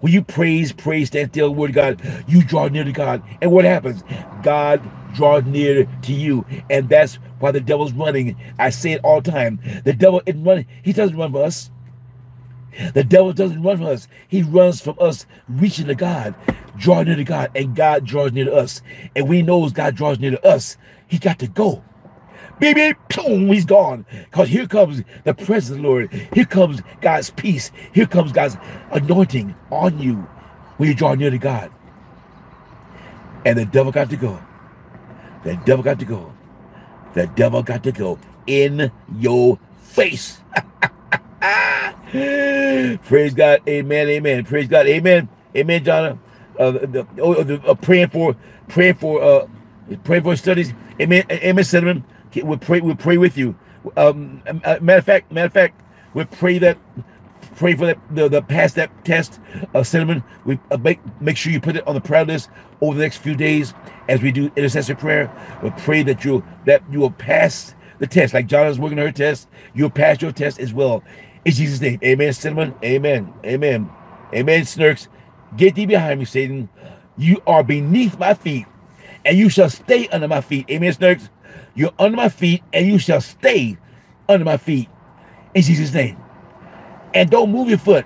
when you praise, praise, stand still, word of God, you draw near to God. And what happens? God draws near to you. And that's why the devil's running. I say it all the time. The devil isn't running. He doesn't run for us. The devil doesn't run from us. He runs from us reaching to God, drawing near to God, and God draws near to us. And we knows God draws near to us. He got to go. Baby, boom, he's gone. Because here comes the presence of the Lord. Here comes God's peace. Here comes God's anointing on you when you draw near to God. And the devil got to go. The devil got to go. The devil got to go in your face. Praise God. Amen. Amen. Praise God. Amen. Amen, John. Uh, the, oh, the, uh, praying for, praying for, uh, praying for studies. Amen. Amen, Cinnamon. We'll pray. We'll pray with you. Um, uh, matter of fact, matter of fact, we pray that, pray for that the, the pass that test. Uh, Cinnamon. We uh, make make sure you put it on the prayer list over the next few days as we do intercessory prayer. We we'll pray that you that you will pass the test, like John is working her test. You'll pass your test as well in Jesus' name. Amen, Cinnamon. Amen. Amen. Amen, Snurks. Get thee behind me, Satan. You are beneath my feet, and you shall stay under my feet. Amen, Snurks. You're under my feet, and you shall stay under my feet. In Jesus' name. And don't move your foot.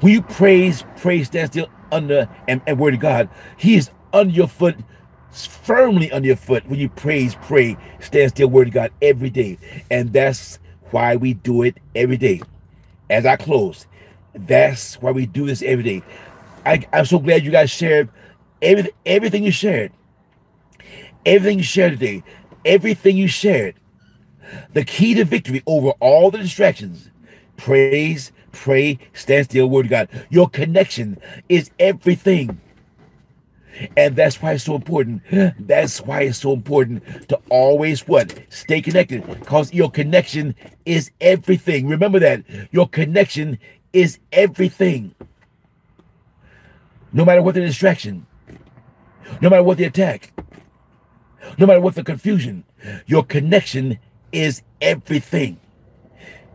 When you praise, praise, stand still under and, and word of God. He is under your foot, firmly under your foot. When you praise, pray, stand still, word of God every day. And that's why we do it every day. As I close, that's why we do this every day. I, I'm so glad you guys shared everything, everything you shared. Everything you shared today, everything you shared. The key to victory over all the distractions. Praise, pray, stand still, word God. Your connection is everything. And that's why it's so important. That's why it's so important to always what? Stay connected. Because your connection is everything. Remember that. Your connection is everything. No matter what the distraction, no matter what the attack, no matter what the confusion, your connection is everything.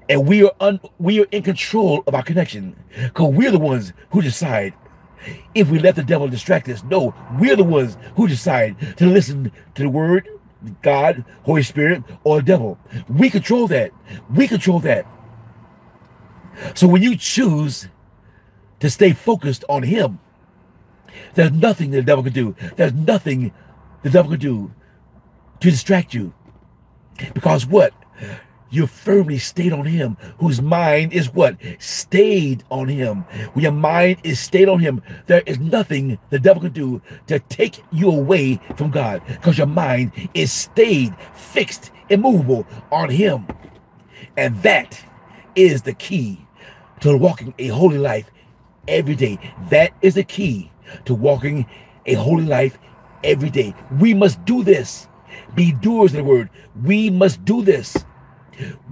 And we are un, we are in control of our connection because we're the ones who decide if we let the devil distract us. No, we're the ones who decide to listen to the word, God, Holy Spirit, or devil. We control that. We control that. So when you choose to stay focused on him, there's nothing the devil can do. There's nothing the devil can do to distract you. Because what? you firmly stayed on him, whose mind is what? Stayed on him. When your mind is stayed on him, there is nothing the devil can do to take you away from God because your mind is stayed, fixed, immovable on him. And that is the key to walking a holy life every day. That is the key to walking a holy life every day. We must do this. Be doers of the word. We must do this.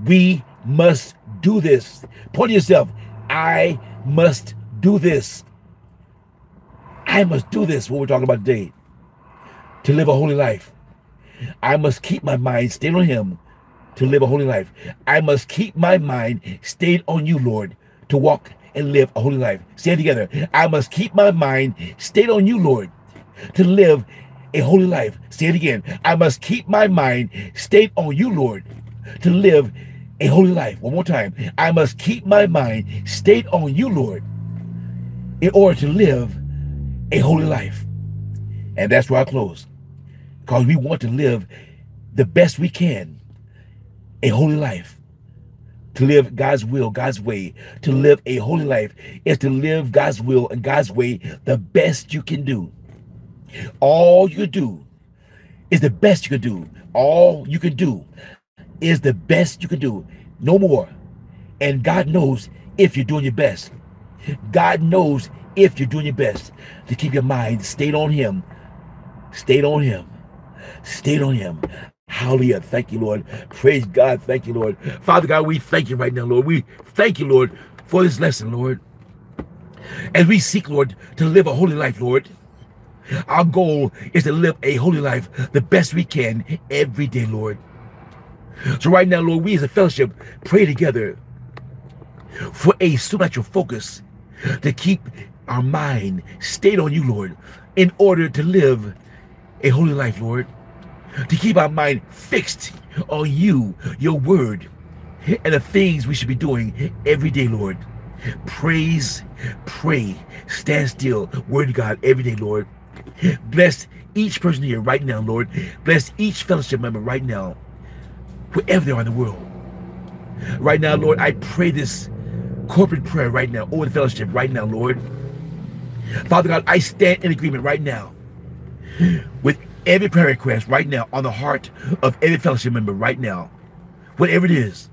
We must do this. Point to yourself, I must do this. I must do this, what we're talking about today, to live a holy life. I must keep my mind stayed on him to live a holy life. I must keep my mind stayed on you, Lord, to walk and live a holy life. Say it together. I must keep my mind stayed on you, Lord, to live a holy life. Say it again. I must keep my mind stayed on you, Lord, to live a holy life. One more time. I must keep my mind stayed on you, Lord, in order to live a holy life. And that's where I close. Because we want to live the best we can, a holy life. To live God's will, God's way, to live a holy life is to live God's will and God's way the best you can do. All you do is the best you can do. All you can do is the best you can do. No more. And God knows if you're doing your best. God knows if you're doing your best to keep your mind stayed on him. Stayed on him. Stayed on him. Hallelujah. Thank you, Lord. Praise God. Thank you, Lord. Father God, we thank you right now, Lord. We thank you, Lord, for this lesson, Lord. As we seek, Lord, to live a holy life, Lord. Our goal is to live a holy life the best we can every day, Lord. So right now, Lord, we as a fellowship pray together for a supernatural focus to keep our mind stayed on you, Lord, in order to live a holy life, Lord. To keep our mind fixed on you, your word, and the things we should be doing every day, Lord. Praise, pray, stand still, word of God every day, Lord. Bless each person here right now, Lord. Bless each fellowship member right now, wherever they are in the world. Right now, Lord, I pray this corporate prayer right now over the fellowship right now, Lord. Father God, I stand in agreement right now with every prayer request right now on the heart of every fellowship member right now, whatever it is.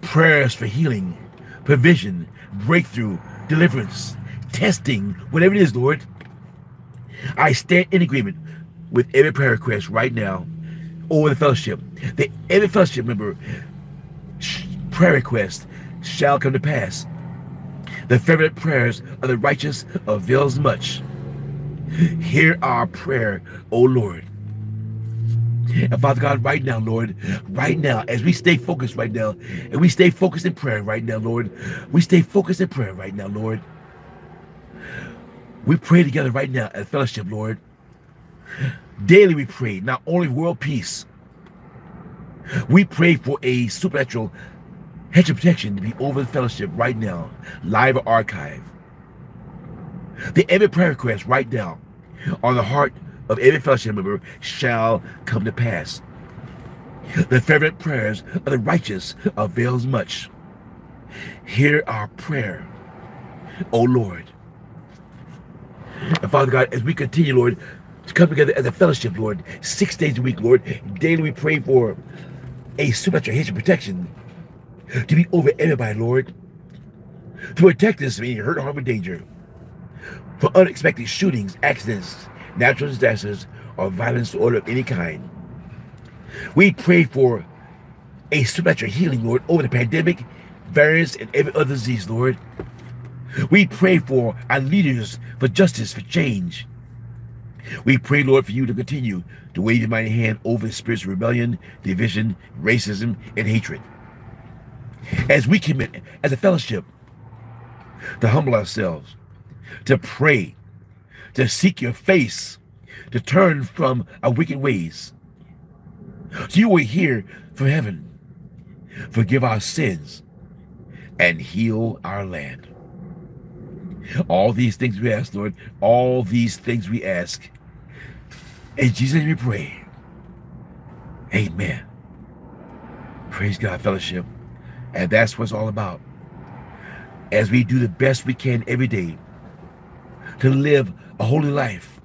Prayers for healing, provision, breakthrough, deliverance, testing, whatever it is, Lord. I stand in agreement with every prayer request right now over the fellowship. That every fellowship member prayer request shall come to pass. The fervent prayers of the righteous avails much. Hear our prayer, O Lord. And Father God, right now, Lord, right now, as we stay focused right now, and we stay focused in prayer right now, Lord, we stay focused in prayer right now, Lord. We pray together right now at fellowship, Lord. Daily we pray, not only world peace, we pray for a supernatural hedge of protection to be over the fellowship right now, live or archive. The every prayer request right now on the heart of every fellowship member shall come to pass. The fervent prayers of the righteous avails much. Hear our prayer, O Lord. And Father God, as we continue, Lord, to come together as a fellowship, Lord, six days a week, Lord, daily we pray for a supernatural hedge of protection to be over everybody, Lord. To protect us from any hurt, harm, or danger. For unexpected shootings, accidents, natural disasters, or violence or of any kind. We pray for a supernatural healing, Lord, over the pandemic, variants, and every other disease, Lord. We pray for our leaders for justice, for change. We pray, Lord, for you to continue to wave your mighty hand over the spirits of rebellion, division, racism, and hatred. As we commit as a fellowship to humble ourselves, to pray, to seek your face, to turn from our wicked ways. So you will hear from heaven, forgive our sins, and heal our land. All these things we ask, Lord, all these things we ask. In Jesus' name we pray. Amen. Praise God, fellowship. And that's what it's all about. As we do the best we can every day to live a holy life,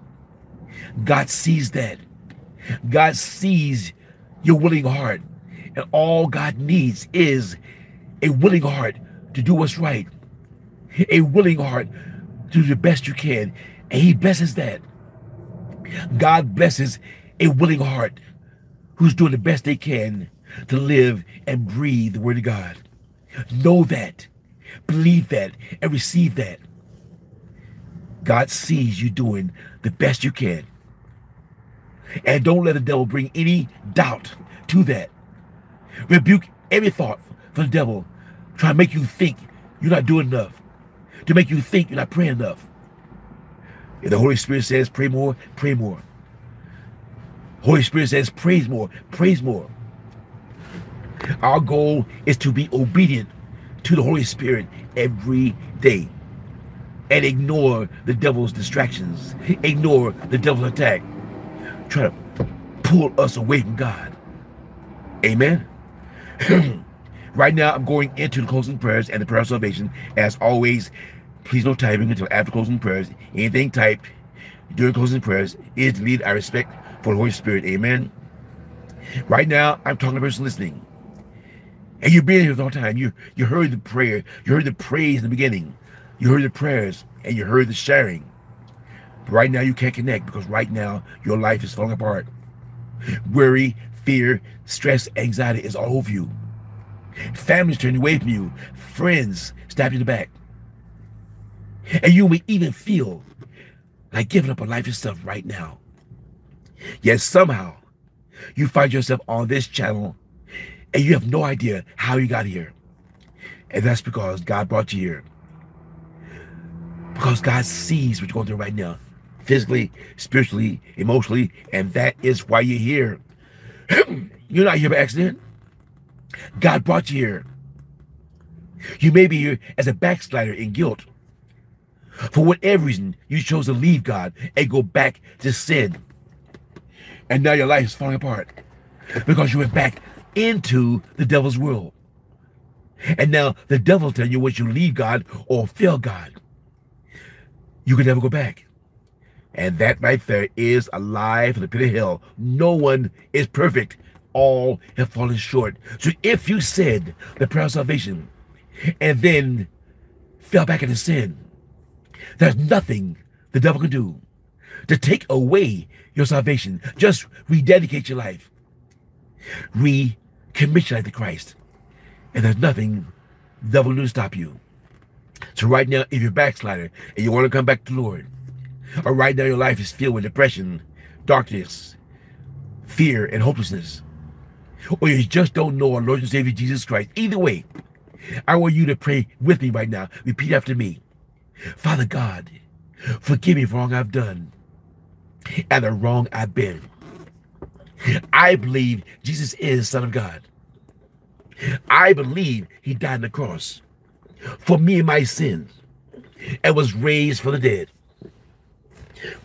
God sees that. God sees your willing heart. And all God needs is a willing heart to do what's right, a willing heart do the best you can. And He blesses that. God blesses a willing heart who's doing the best they can to live and breathe the word of God. Know that, believe that, and receive that. God sees you doing the best you can. And don't let the devil bring any doubt to that. Rebuke every thought from the devil Try to make you think you're not doing enough, to make you think you're not praying enough. If the Holy Spirit says pray more, pray more. Holy Spirit says praise more, praise more. Our goal is to be obedient to the Holy Spirit every day and ignore the devil's distractions, ignore the devil's attack, try to pull us away from God. Amen. right now, I'm going into the closing prayers and the prayer of salvation. As always, please no typing until after closing prayers. Anything typed during closing prayers is lead I respect for the Holy Spirit. Amen. Right now, I'm talking to the person listening. And you've been here the whole time. You you heard the prayer. You heard the praise in the beginning. You heard the prayers and you heard the sharing. But right now you can't connect because right now your life is falling apart. Worry, fear, stress, anxiety is all over you. Families turning away from you. Friends stab you in the back. And you may even feel like giving up on life itself right now. Yet somehow you find yourself on this channel and you have no idea how you got here. And that's because God brought you here. Because God sees what you're going through right now, physically, spiritually, emotionally, and that is why you're here. you're not here by accident. God brought you here. You may be here as a backslider in guilt. For whatever reason, you chose to leave God and go back to sin. And now your life is falling apart because you went back into the devil's world. And now the devil telling you once you leave God or fail God, you can never go back. And that right there is a lie from the pit of hell. No one is perfect. All have fallen short. So if you said the prayer of salvation and then fell back into sin, there's nothing the devil can do to take away your salvation. Just rededicate your life. Recommit your life to Christ. And there's nothing the devil will stop you. So right now, if you're backslider and you want to come back to the Lord, or right now your life is filled with depression, darkness, fear, and hopelessness, or you just don't know our Lord and Savior Jesus Christ, either way, I want you to pray with me right now. Repeat after me. Father God, forgive me for wrong I've done and the wrong I've been. I believe Jesus is Son of God. I believe he died on the cross for me and my sins and was raised for the dead.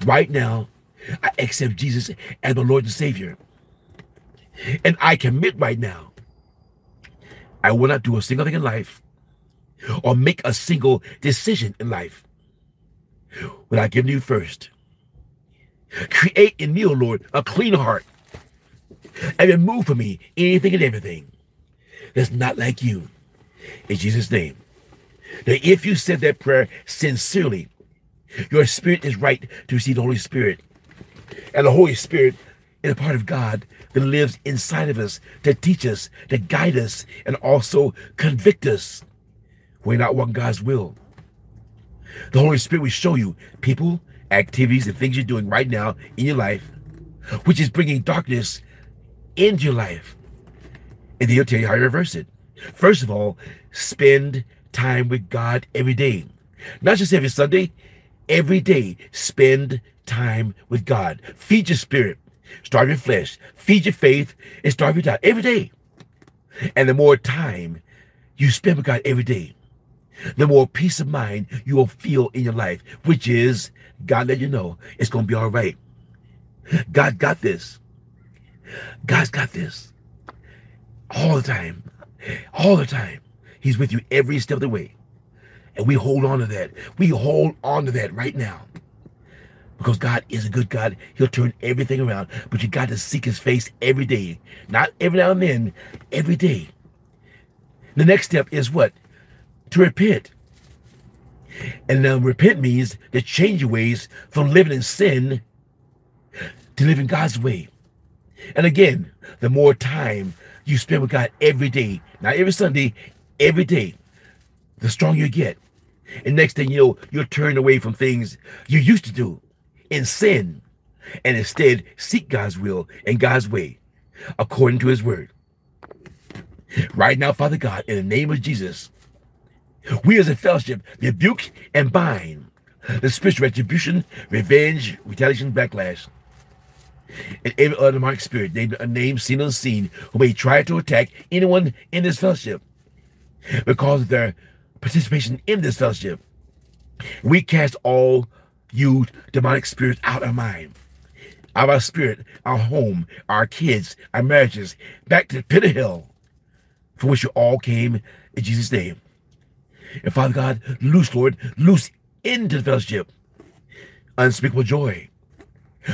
Right now, I accept Jesus as my Lord and Savior. And I commit right now, I will not do a single thing in life or make a single decision in life without giving you first. Create in me, O Lord, a clean heart and remove from me anything and everything that's not like you. In Jesus' name. Now, if you said that prayer sincerely, your spirit is right to receive the Holy Spirit. And the Holy Spirit is a part of God that lives inside of us to teach us, to guide us, and also convict us we're not walking God's will. The Holy Spirit will show you people, activities, and things you're doing right now in your life, which is bringing darkness into your life. And then he'll tell you how to reverse it. First of all, spend time with God every day. Not just every Sunday, every day. Spend time with God. Feed your spirit, starve your flesh, feed your faith, and starve your time every day. And the more time you spend with God every day, the more peace of mind you will feel in your life, which is God let you know it's going to be all right. God got this. God's got this. All the time. All the time. He's with you every step of the way. And we hold on to that. We hold on to that right now. Because God is a good God. He'll turn everything around. But you got to seek his face every day. Not every now and then, every day. The next step is what? To repent. And now repent means to change your ways from living in sin to living God's way. And again, the more time you spend with God every day, not every Sunday, every day, the stronger you get. And next thing you know, you'll turn away from things you used to do in sin and instead seek God's will and God's way according to his word. Right now, Father God, in the name of Jesus, we as a fellowship rebuke and bind the spiritual retribution, revenge, retaliation, backlash, and every other marked spirit, named uh, a name seen unseen, who may try to attack anyone in this fellowship because of their participation in this fellowship. We cast all you demonic spirits out of mind, of our spirit, our home, our kids, our marriages, back to the pit of hell, for which you all came in Jesus' name. And Father God, loose, Lord, loose into the fellowship unspeakable joy.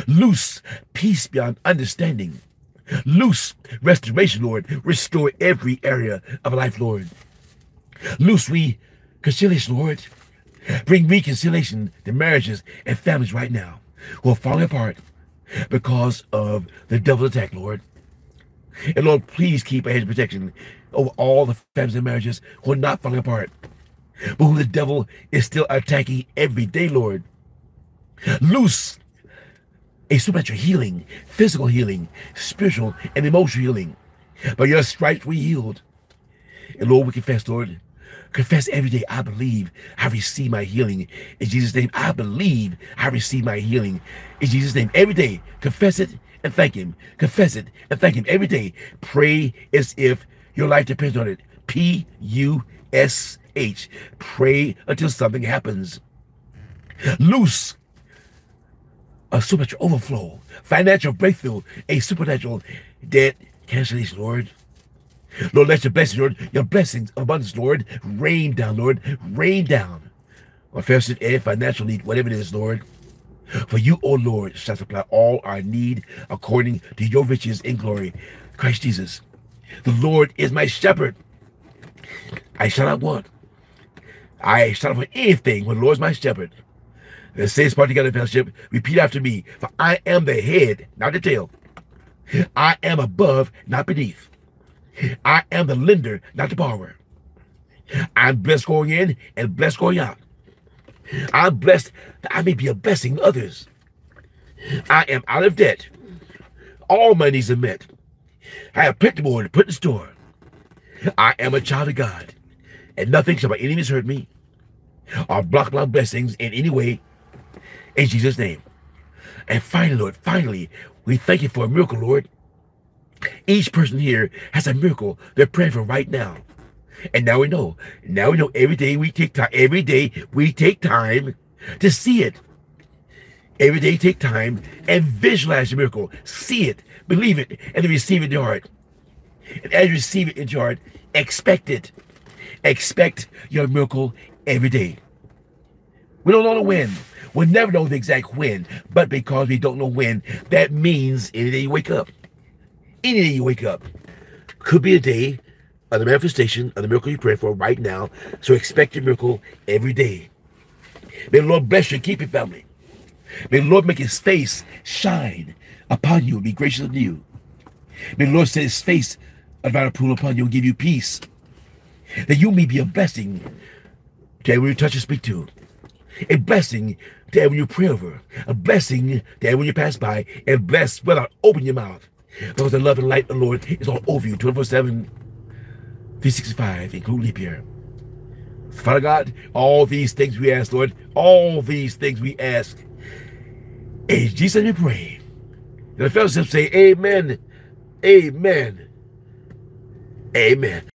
Loose peace beyond understanding. Loose restoration, Lord. Restore every area of life, Lord. Loose reconciliation, Lord. Bring reconciliation to marriages and families right now who are falling apart because of the devil's attack, Lord. And Lord, please keep a hedge of protection over all the families and marriages who are not falling apart, but who the devil is still attacking every day, Lord. Loose a supernatural healing, physical healing, spiritual and emotional healing. By your stripes we healed. And Lord, we confess, Lord, confess every day, I believe I receive my healing. In Jesus' name, I believe I receive my healing. In Jesus' name, every day, confess it and thank him. Confess it and thank him every day. Pray as if your life depends on it. P-U-S-H. Pray until something happens. Loose a supernatural overflow, financial breakthrough, a supernatural debt cancellation, Lord. Lord, let your blessings, Lord, your blessings abundance, Lord, rain down, Lord, rain down on first financial need, whatever it is, Lord. For you, O Lord, shall supply all our need according to your riches in glory. Christ Jesus. The Lord is my shepherd. I shall not want. I shall want anything when the Lord is my shepherd. The saints part together in fellowship. Repeat after me. For I am the head, not the tail. I am above, not beneath. I am the lender, not the borrower. I'm blessed going in and blessed going out. I'm blessed that I may be a blessing to others. I am out of debt. All my needs are met. I have plenty more to put in store. I am a child of God, and nothing shall my enemies hurt me or block my blessings in any way in Jesus' name. And finally, Lord, finally, we thank you for a miracle, Lord. Each person here has a miracle they're praying for right now. And now we know. Now we know every day we take time. Every day we take time to see it. Every day take time and visualize the miracle. See it, believe it, and then receive it in your heart. And as you receive it in your heart, expect it. Expect your miracle every day. We don't know when. We'll never know the exact when, but because we don't know when, that means any day you wake up. Any day you wake up. Could be a day of the manifestation of the miracle you pray for right now. So expect your miracle every day. May the Lord bless you and keep your family. May the Lord make his face shine upon you and be gracious unto you. May the Lord set his face of approval upon you and give you peace. That you may be a blessing to everyone you touch and speak to. A blessing to everyone you pray over. A blessing to everyone you pass by. And bless without open your mouth. Because the love and light of the Lord is all over you 24 7, 365, including leap year. Father God, all these things we ask, Lord, all these things we ask. In Jesus' we pray. And the fellowship say, Amen, Amen, Amen.